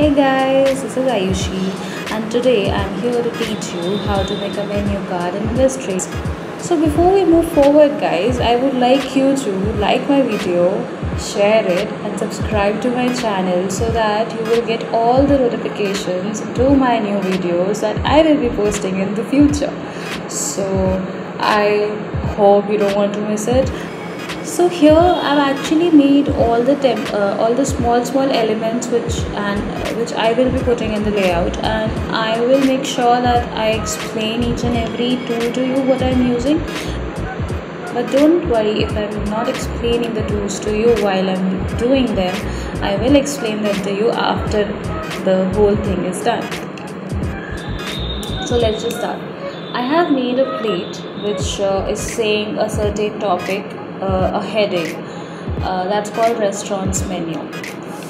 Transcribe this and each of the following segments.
Hey guys, this is Ayushi and today I'm here to teach you how to make a menu card in Illustrator. So before we move forward guys, I would like you to like my video, share it and subscribe to my channel so that you will get all the notifications to my new videos that I will be posting in the future. So I hope you don't want to miss it so here I've actually made all the temp, uh, all the small small elements which and uh, which I will be putting in the layout. And I will make sure that I explain each and every tool to you what I'm using. But don't worry if I'm not explaining the tools to you while I'm doing them I will explain them to you after the whole thing is done. So let's just start. I have made a plate which uh, is saying a certain topic a heading uh, that's called restaurants menu.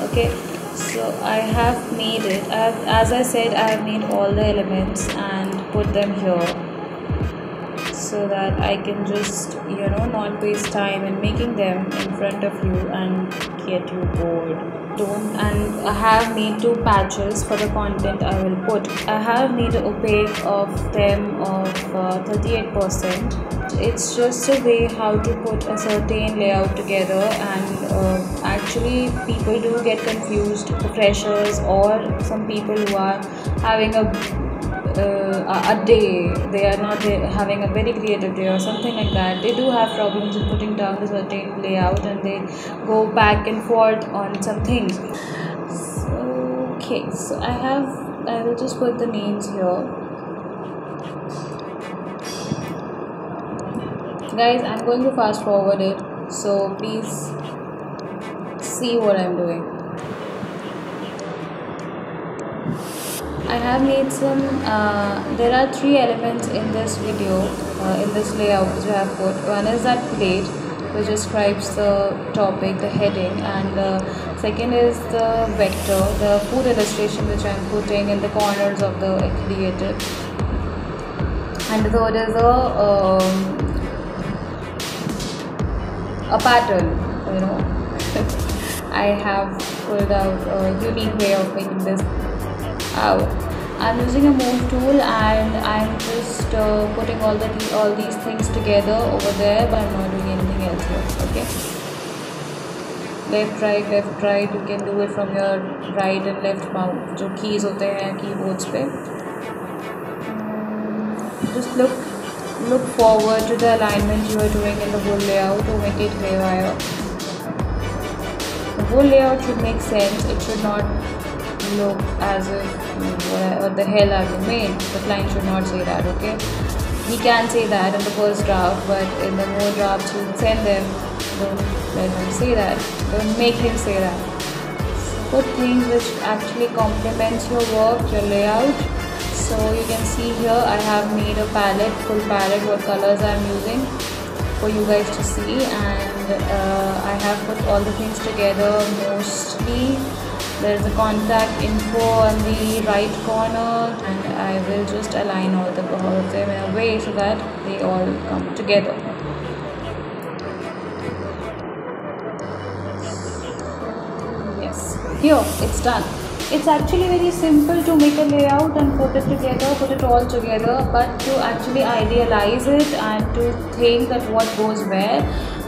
Okay so I have made it. I have, as I said I have made all the elements and put them here so that I can just you know not waste time in making them in front of you and get you bored don't and I have made two patches for the content I will put. I have made an opaque of them of 38% uh, it's just a way how to put a certain layout together and uh, actually people do get confused freshers or some people who are having a Uh, a day. They are not uh, having a very creative day or something like that. They do have problems in putting down a certain layout and they go back and forth on some things. So, okay so i have i will just put the names here. Guys i'm going to fast forward it so please see what i'm doing I have made some, uh, there are three elements in this video, uh, in this layout which I have put. One is that plate which describes the topic, the heading and the second is the vector, the food illustration which I am putting in the corners of the creative and the third is a, um, a pattern, you know. I have pulled out a unique way of making this out. I'm using a move tool and I'm just uh, putting all the all these things together over there but I'm not doing anything else here okay left right left right you can do it from your right and left mouse जो keys होते हैं keyboards पे just look look forward to the alignment you are doing in the whole layout to make it haywire the whole layout should make sense it should not look as if what the hell have you made? The client should not say that okay? He can say that in the first draft but in the more drafts you send them don't let him say that. Don't make him say that. Put things which actually complements your work your layout. So you can see here I have made a palette full palette what colors I'm using for you guys to see. And uh, I have put all the things together mostly there's a contact info on the right corner and I will just align all, the, all of them in a way so that they all come together. Yes, here it's done. It's actually very simple to make a layout and put it together, put it all together, but to actually idealize it and to think that what goes where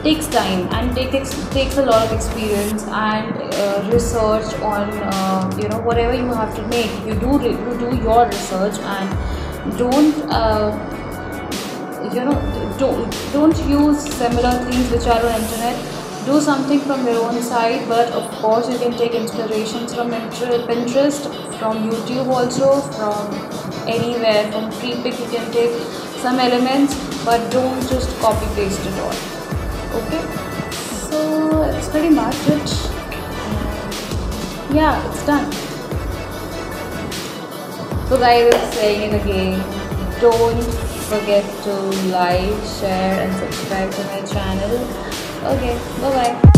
takes time and takes takes a lot of experience and uh, research on uh, you know whatever you have to make. You do you do your research and don't uh, you know don't don't use similar things which are on internet do something from your own side but of course you can take inspirations from pinterest from youtube also from anywhere from freepik you can take some elements but don't just copy paste it all. Okay? So it's pretty much it. Yeah it's done. So guys saying it again don't forget to like share and subscribe to my channel okay bye bye